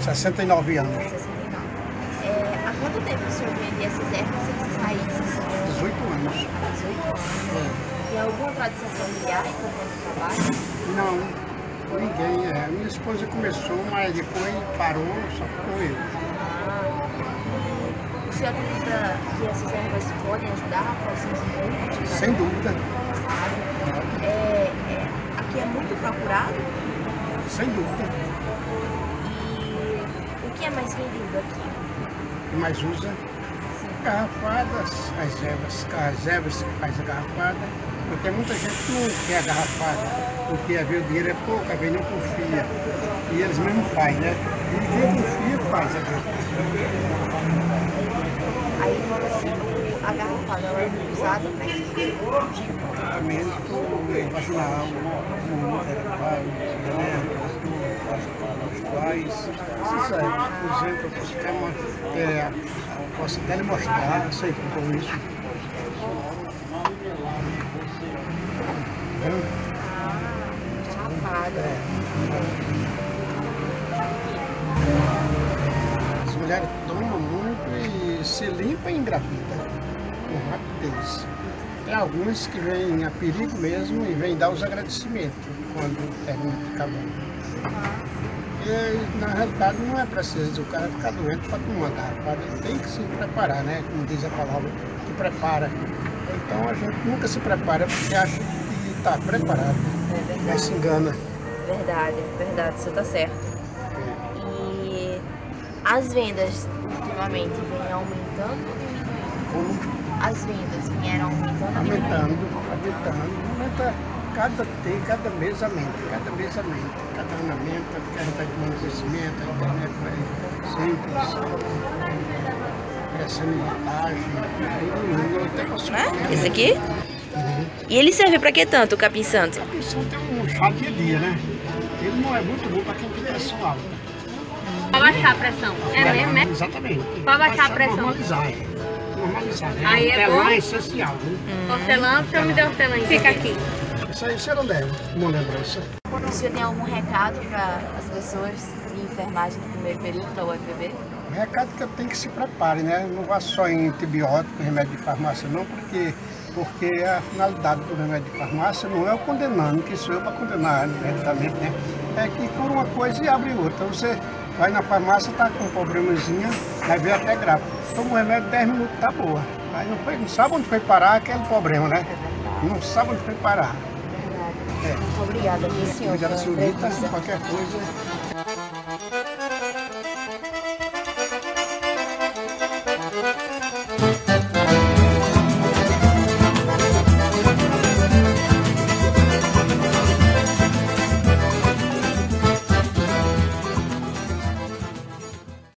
69 anos. 69. É, há quanto tempo o senhor vende essas ervas e essas raízes? 18 anos. 18 anos. Tem alguma tradição familiar enquanto trabalho? Não, ninguém. É. Minha esposa começou, mas depois parou, só ficou eu. Ah, e o senhor acredita que essas ervas podem ajudar a próximos imundos? Sem dúvida, É, é, aqui é muito procurado sem dúvida. E o que é mais vendido aqui? Mas usa Sim. garrafadas, as ervas, as ervas que faz a garrafada, porque muita gente não quer a garrafada, porque às vezes o dinheiro é pouco, às vezes não confia. E eles mesmos fazem, né? E quem confia faz a garrafada. Aí você, a garrafada ela é usada para quê? tratamento vaginal, uterino, os quais, por exemplo, eu posso até, é, posso até lhe mostrar, sei que com isso. Garrafada. As mulheres tomam muito e se limpam e engravidam com rapidez. Tem algumas que vêm a perigo mesmo e vêm dar os agradecimentos quando termina de ficar Porque na realidade não é preciso o cara ficar doente para tomar garrafa. Ele tem que se preparar, né? Como diz a palavra, que prepara. Então a gente nunca se prepara porque acha que está preparado, É mas se engana. Verdade, verdade, você tá certo. E as vendas ultimamente vêm aumentando ou diminuindo? Como As vendas vieram aumentando aumentando, aumentando, aumenta cada, tem, cada mês aumenta, cada mês aumenta, cada ano aumenta, porque a gente está tomando conhecimento, a internet vai sempre crescendo em vantagem, e eu até posso Né? Esse aqui? E ele serve pra que tanto, o capim santo? A pessoa tem um chá dia a dia, né? Ele não é muito bom para quem tem pressão alta. Pra baixar a pressão. É mesmo, né? Exatamente. Pra baixar a pressão. Normalizar, é. Normalizar, né? Aí é Hortelã bom? é essencial, né? Hortelã, porque eu me dei hortelã. Fica aqui. Isso aí você não leva, uma lembrança. O senhor tem algum recado para as pessoas de enfermagem do primeiro período da UFPB? O recado que eu tenho que se prepare, né? Não vá só em antibiótico, remédio de farmácia, não, porque, porque a finalidade do remédio de farmácia não é o condenando, que sou eu para condenar medicamento, né? É que cura uma coisa e abre outra. Você vai na farmácia, tá com um problemazinho, vai ver até grave. Toma o remédio 10 minutos, tá boa. Aí não, foi, não sabe onde foi parar aquele problema, né? Não sabe onde foi parar. É. Obrigada, viu, senhor, senhorita. entrevista. Qualquer coisa.